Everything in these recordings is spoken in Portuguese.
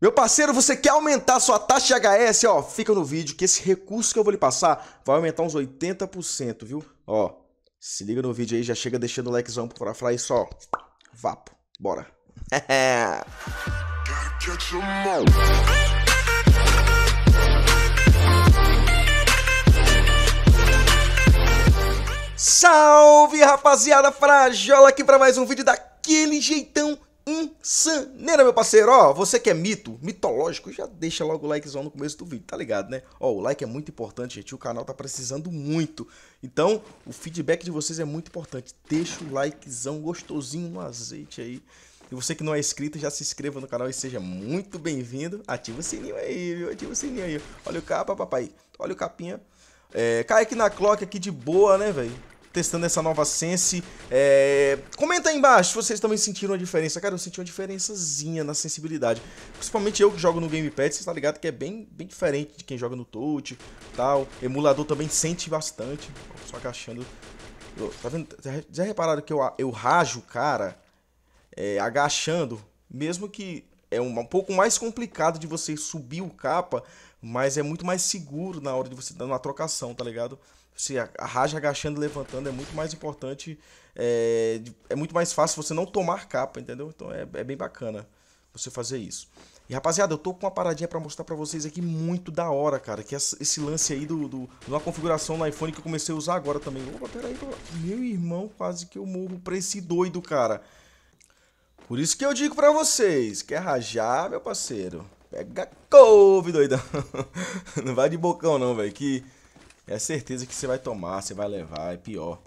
Meu parceiro, você quer aumentar sua taxa de HS? Ó, fica no vídeo que esse recurso que eu vou lhe passar vai aumentar uns 80%, viu? Ó, se liga no vídeo aí, já chega deixando o likezão pra falar isso, ó. Vapo, bora. Salve, rapaziada Frajola aqui para mais um vídeo daquele jeitão insaneira, meu parceiro. Ó, você que é mito, mitológico, já deixa logo o likezão no começo do vídeo, tá ligado, né? Ó, o like é muito importante, gente. O canal tá precisando muito. Então, o feedback de vocês é muito importante. Deixa o likezão gostosinho no azeite aí. E você que não é inscrito, já se inscreva no canal e seja muito bem-vindo. Ativa o sininho aí, viu? Ativa o sininho aí. Olha o capa, papai. Olha o capinha. É, cai aqui na clock aqui de boa, né, velho? Testando essa nova Sense. É... Comenta aí embaixo se vocês também sentiram a diferença. Cara, eu senti uma diferençazinha na sensibilidade. Principalmente eu que jogo no Gamepad, você tá ligado que é bem, bem diferente de quem joga no touch tal. Emulador também sente bastante. Só agachando. Tá vendo? Já repararam que eu, eu rajo, cara, é, agachando, mesmo que é um, um pouco mais complicado de você subir o capa, mas é muito mais seguro na hora de você dar uma trocação, tá ligado? Se arraja agachando e levantando é muito mais importante, é, é muito mais fácil você não tomar capa, entendeu? Então é, é bem bacana você fazer isso. E rapaziada, eu tô com uma paradinha para mostrar para vocês aqui muito da hora, cara, que é esse lance aí do, do, de uma configuração no iPhone que eu comecei a usar agora também. Opa, peraí, meu irmão, quase que eu morro pra esse doido, cara. Por isso que eu digo para vocês, quer rajar, meu parceiro? Pega couve, doidão. não vai de bocão não, velho, que é certeza que você vai tomar, você vai levar, é pior.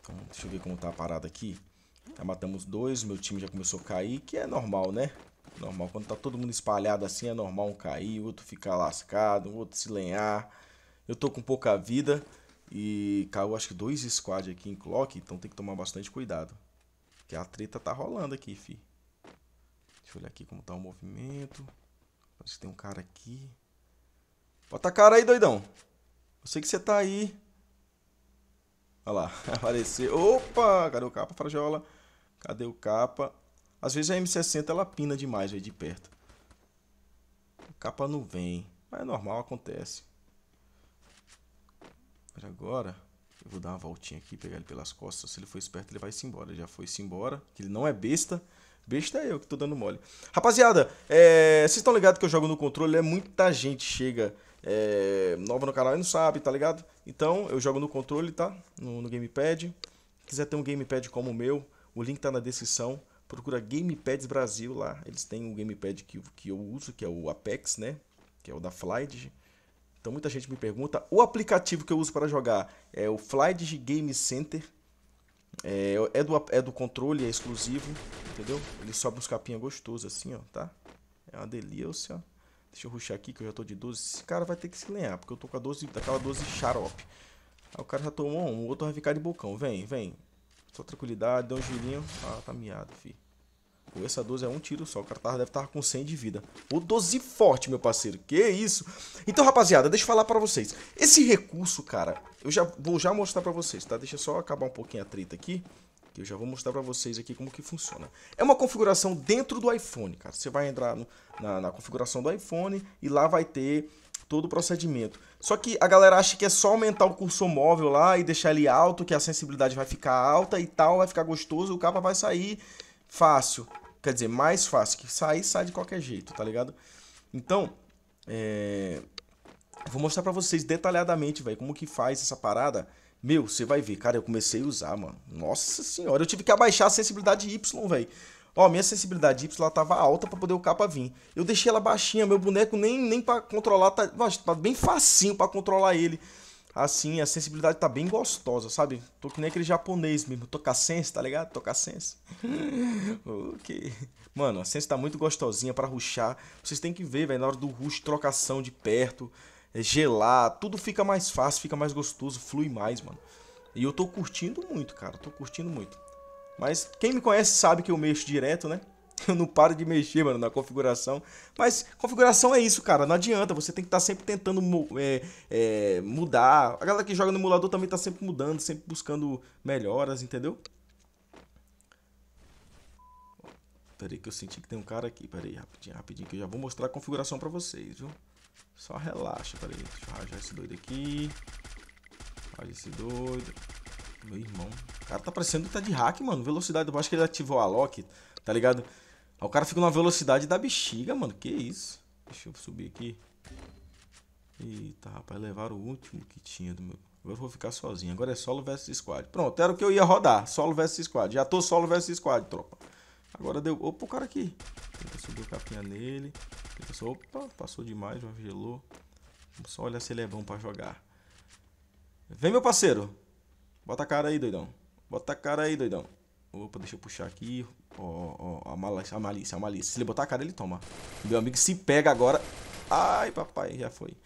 Então, deixa eu ver como tá a parada aqui. Já matamos dois, meu time já começou a cair, que é normal, né? Normal, quando tá todo mundo espalhado assim, é normal um cair, o outro ficar lascado, o outro se lenhar. Eu tô com pouca vida e caiu acho que dois squad aqui em clock, então tem que tomar bastante cuidado. Porque a treta tá rolando aqui, fi. Deixa eu olhar aqui como tá o movimento. Parece que tem um cara aqui. Bota a cara aí, doidão. Eu sei que você tá aí. Olha lá, apareceu. Opa, cadê o capa, Frajola? Cadê o capa? Às vezes a M60 ela pina demais aí de perto. O capa não vem. Mas é normal, acontece. Mas agora, eu vou dar uma voltinha aqui, pegar ele pelas costas. Se ele for esperto, ele vai se embora. Ele já foi-se embora, que ele não é besta. Besta é eu que tô dando mole. Rapaziada, é... vocês estão ligados que eu jogo no controle, é muita gente chega é, nova no canal e não sabe, tá ligado? Então, eu jogo no controle, tá? No, no Gamepad. Se quiser ter um Gamepad como o meu, o link tá na descrição. Procura Gamepads Brasil lá. Eles têm um Gamepad que, que eu uso, que é o Apex, né? Que é o da Flydig. Então, muita gente me pergunta. O aplicativo que eu uso para jogar é o Flydig Game Center. É, é, do, é do controle, é exclusivo, entendeu? Ele sobe uns capinhas gostosos assim, ó, tá? É uma delícia, ó. Deixa eu ruxar aqui que eu já tô de 12. Esse cara vai ter que se lenhar, porque eu tô com a 12, daquela 12 xarope. Aí o cara já tomou um, o outro vai ficar de bocão. Vem, vem. Só tranquilidade, dá um girinho. Ah, tá miado, fi. Pô, essa 12 é um tiro só. O cara deve estar com 100 de vida. O 12 forte, meu parceiro. Que isso? Então, rapaziada, deixa eu falar pra vocês. Esse recurso, cara, eu já vou já mostrar pra vocês, tá? Deixa eu só acabar um pouquinho a treta aqui que eu já vou mostrar para vocês aqui como que funciona. É uma configuração dentro do iPhone, cara. Você vai entrar no, na, na configuração do iPhone e lá vai ter todo o procedimento. Só que a galera acha que é só aumentar o cursor móvel lá e deixar ele alto, que a sensibilidade vai ficar alta e tal, vai ficar gostoso, o capa vai sair fácil. Quer dizer, mais fácil, que sair, sai de qualquer jeito, tá ligado? Então, é... vou mostrar pra vocês detalhadamente, velho, como que faz essa parada meu, você vai ver, cara, eu comecei a usar, mano. Nossa senhora, eu tive que abaixar a sensibilidade Y, velho. Ó, minha sensibilidade Y ela tava alta para poder o capa vir. Eu deixei ela baixinha, meu boneco nem, nem para controlar, tá, tá bem facinho para controlar ele. Assim, a sensibilidade tá bem gostosa, sabe? Tô que nem aquele japonês mesmo, tocar sense, tá ligado? Tocar sense. ok. Mano, a sense tá muito gostosinha para ruxar. Vocês têm que ver, velho, na hora do rush, trocação de perto. É gelar, tudo fica mais fácil, fica mais gostoso, flui mais, mano. E eu tô curtindo muito, cara, tô curtindo muito. Mas quem me conhece sabe que eu mexo direto, né? Eu não paro de mexer, mano, na configuração. Mas configuração é isso, cara. Não adianta. Você tem que estar tá sempre tentando é, é, mudar. A galera que joga no emulador também tá sempre mudando, sempre buscando melhoras, entendeu? Pera aí que eu senti que tem um cara aqui. Pera aí, rapidinho, rapidinho, que eu já vou mostrar a configuração pra vocês, viu? Só relaxa, pera aí. Deixa eu rajar esse doido aqui. Raja esse doido. Meu irmão. O cara tá parecendo que tá de hack, mano. Velocidade. Eu acho que ele ativou a lock, tá ligado? O cara fica numa velocidade da bexiga, mano. Que isso? Deixa eu subir aqui. Eita, rapaz. Levaram o último que tinha do meu... Eu vou ficar sozinho. Agora é solo versus squad. Pronto, era o que eu ia rodar. Solo versus squad. Já tô solo versus squad, tropa. Agora deu. Opa, o cara aqui. Tenta subir o capinha nele. Tenta. Opa, passou demais, já gelou. Vamos só olhar se ele é bom pra jogar. Vem, meu parceiro. Bota a cara aí, doidão. Bota a cara aí, doidão. Opa, deixa eu puxar aqui. Ó, ó, a malícia, a malícia, a malícia. Se ele botar a cara, ele toma. Meu amigo se pega agora. Ai, papai, já foi.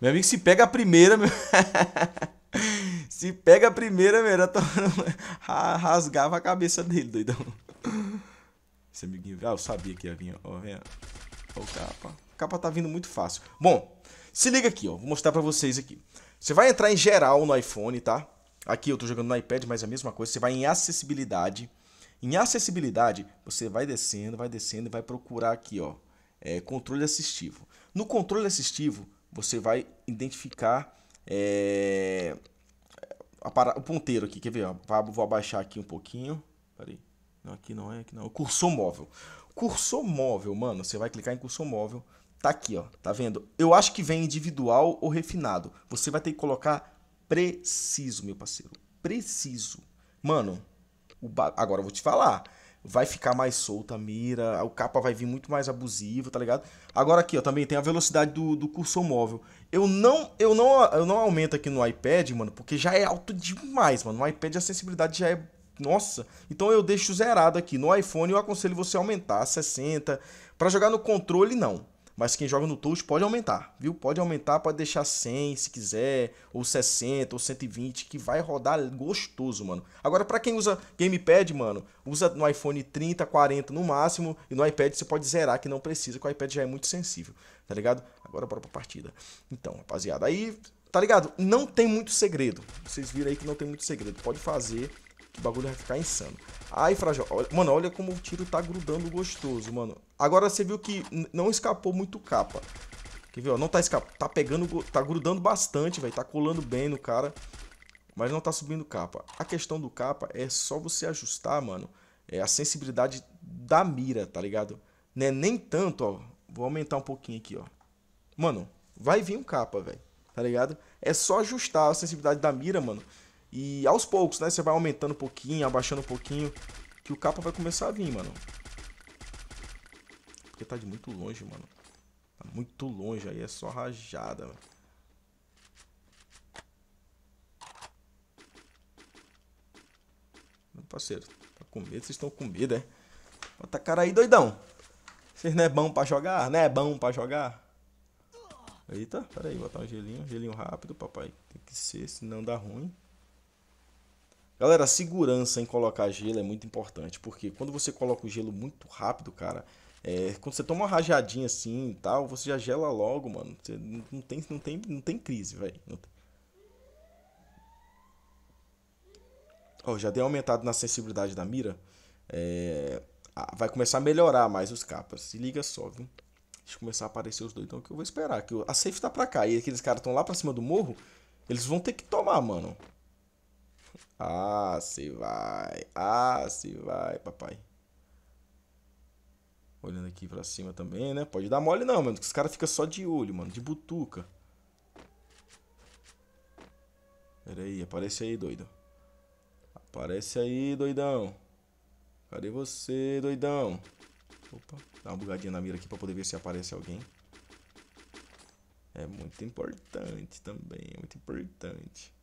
Meu amigo se pega a primeira, meu. Se pega a primeira, meu, eu tô... rasgava a cabeça dele, doidão. Esse amiguinho. Ah, eu sabia que ia vir, ó. Vem, ó. O capa. O capa tá vindo muito fácil. Bom, se liga aqui, ó. Vou mostrar pra vocês aqui. Você vai entrar em geral no iPhone, tá? Aqui eu tô jogando no iPad, mas é a mesma coisa. Você vai em acessibilidade. Em acessibilidade, você vai descendo, vai descendo e vai procurar aqui, ó. É, controle assistivo. No controle assistivo, você vai identificar é, o ponteiro aqui, quer ver? Ó? Vou abaixar aqui um pouquinho. Peraí. Não, aqui não é, aqui não. O cursor móvel. Cursor móvel, mano, você vai clicar em cursor móvel. Tá aqui, ó. Tá vendo? Eu acho que vem individual ou refinado. Você vai ter que colocar preciso, meu parceiro. Preciso. Mano, ba... agora eu vou te falar vai ficar mais solta a mira, o capa vai vir muito mais abusivo, tá ligado? Agora aqui, ó, também tem a velocidade do, do cursor móvel. Eu não, eu não, eu não aumento aqui no iPad, mano, porque já é alto demais, mano. No iPad a sensibilidade já é nossa, então eu deixo zerado aqui. No iPhone eu aconselho você aumentar 60. Para jogar no controle não. Mas quem joga no touch pode aumentar, viu? Pode aumentar, pode deixar 100 se quiser, ou 60, ou 120, que vai rodar gostoso, mano. Agora, para quem usa gamepad, mano, usa no iPhone 30, 40 no máximo, e no iPad você pode zerar, que não precisa, que o iPad já é muito sensível, tá ligado? Agora bora pra partida. Então, rapaziada, aí, tá ligado? Não tem muito segredo. Vocês viram aí que não tem muito segredo. Pode fazer o bagulho vai ficar insano. Ai, Frajó. Mano, olha como o tiro tá grudando gostoso, mano. Agora você viu que não escapou muito capa. Quer ver, ó? Não tá escapando. Tá pegando. Tá grudando bastante, velho. Tá colando bem no cara. Mas não tá subindo capa. A questão do capa é só você ajustar, mano. É a sensibilidade da mira, tá ligado? Né? Nem tanto, ó. Vou aumentar um pouquinho aqui, ó. Mano, vai vir um capa, velho. Tá ligado? É só ajustar a sensibilidade da mira, mano. E aos poucos, né? Você vai aumentando um pouquinho, abaixando um pouquinho, que o capa vai começar a vir, mano. Porque tá de muito longe, mano. Tá muito longe, aí é só rajada, mano. Meu parceiro, tá com medo? Vocês estão com medo, é? Bota a cara aí, doidão. Vocês não é bom pra jogar? Não é bom pra jogar? Eita, aí, botar um gelinho, gelinho rápido, papai. Tem que ser, senão dá ruim. Galera, a segurança em colocar gelo é muito importante, porque quando você coloca o gelo muito rápido, cara, é, quando você toma uma rajadinha assim e tal, você já gela logo, mano. Você não tem, não tem, não tem crise, velho. Ó, já dei aumentado na sensibilidade da mira. É, vai começar a melhorar mais os capas. Se liga só, viu? Deixa começar a aparecer os dois, então que eu vou esperar. Que a safe tá pra cá e aqueles caras estão lá pra cima do morro, eles vão ter que tomar, mano. Ah, se vai. Ah, se vai, papai. Olhando aqui pra cima também, né? Pode dar mole não, mano. Os caras ficam só de olho, mano. De butuca. Pera aí, aparece aí, doido. Aparece aí, doidão. Cadê você, doidão? Opa, dá uma bugadinha na mira aqui pra poder ver se aparece alguém. É muito importante também, é muito importante.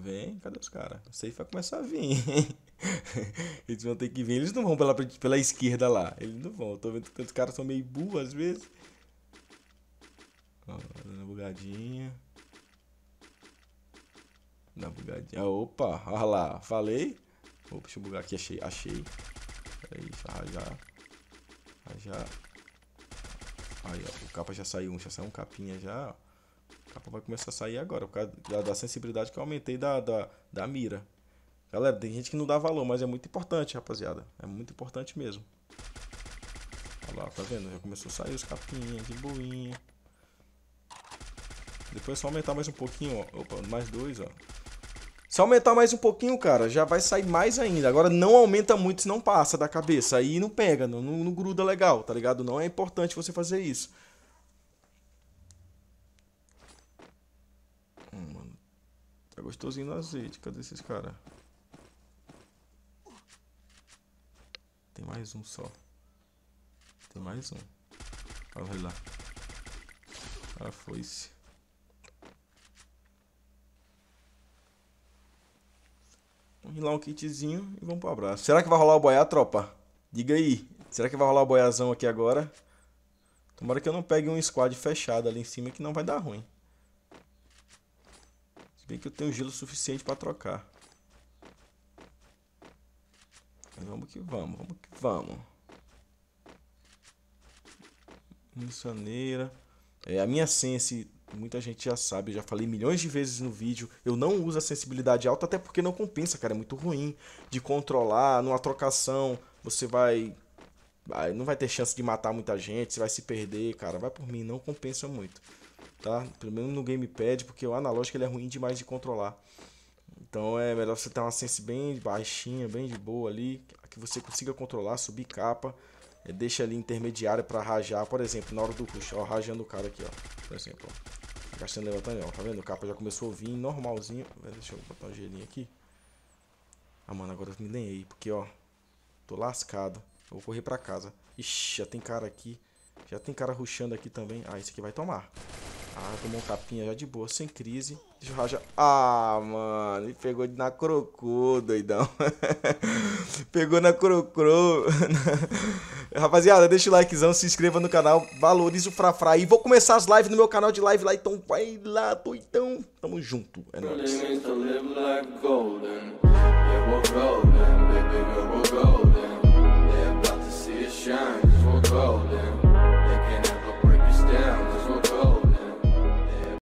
Vem, cadê os caras? O safe vai começar a vir. eles vão ter que vir. Eles não vão pela, pela esquerda lá. Eles não vão. Eu tô vendo que os caras são meio burros às vezes. Ó, dando bugadinha. Dá bugadinha. Opa, olha lá. Falei. Opa, deixa eu bugar aqui. Achei, achei. Peraí, deixa eu rajar. Rajar. Aí, ó. O capa já saiu. Já saiu um capinha já, ó. Capa vai começar a sair agora, por causa da, da sensibilidade que eu aumentei da, da, da mira. Galera, tem gente que não dá valor, mas é muito importante, rapaziada. É muito importante mesmo. Olha lá, tá vendo? Já começou a sair os capinhas de boinha. Depois é só aumentar mais um pouquinho, ó. Opa, mais dois, ó. Se aumentar mais um pouquinho, cara, já vai sair mais ainda. Agora não aumenta muito, senão passa da cabeça. Aí não pega, não, não, não gruda legal, tá ligado? Não é importante você fazer isso. Hum, mano. Tá gostosinho no azeite. Cadê esses caras? Tem mais um só. Tem mais um. Olha lá. Ah, foi-se. Vamos lá um kitzinho e vamos pro abraço. Será que vai rolar o boiá, tropa? Diga aí. Será que vai rolar o boiazão aqui agora? Tomara que eu não pegue um squad fechado ali em cima que não vai dar ruim. Bem que eu tenho gelo suficiente para trocar. Mas vamos que vamos, vamos que vamos. Missioneira. É, a minha sense muita gente já sabe, eu já falei milhões de vezes no vídeo, eu não uso a sensibilidade alta até porque não compensa, cara, é muito ruim de controlar, numa trocação, você vai não vai ter chance de matar muita gente, você vai se perder, cara, vai por mim, não compensa muito, tá? Pelo menos no gamepad, porque o analógico ele é ruim demais de controlar. Então é melhor você ter uma sense bem baixinha, bem de boa ali, que você consiga controlar, subir capa, é, deixa ali intermediária para rajar, por exemplo, na hora do push, ó, rajando o cara aqui, ó, por exemplo, ó. Gastando levantando, ó. Tá vendo? O capa já começou a vir normalzinho. Deixa eu botar um gelinho aqui. Ah, mano, agora eu me lenhei. Porque, ó. Tô lascado. Eu vou correr pra casa. Ixi, já tem cara aqui. Já tem cara ruxando aqui também. Ah, esse aqui vai tomar. Ah, tomou um capinha já de boa, sem crise. Deixa eu rajar. Ah, mano, ele pegou na crocô, doidão. pegou na crocô. Rapaziada, deixa o likezão, se inscreva no canal, valorize o Frafra aí. Vou começar as lives no meu canal de live lá, então vai lá, doidão. Tamo junto, é nóis. golden.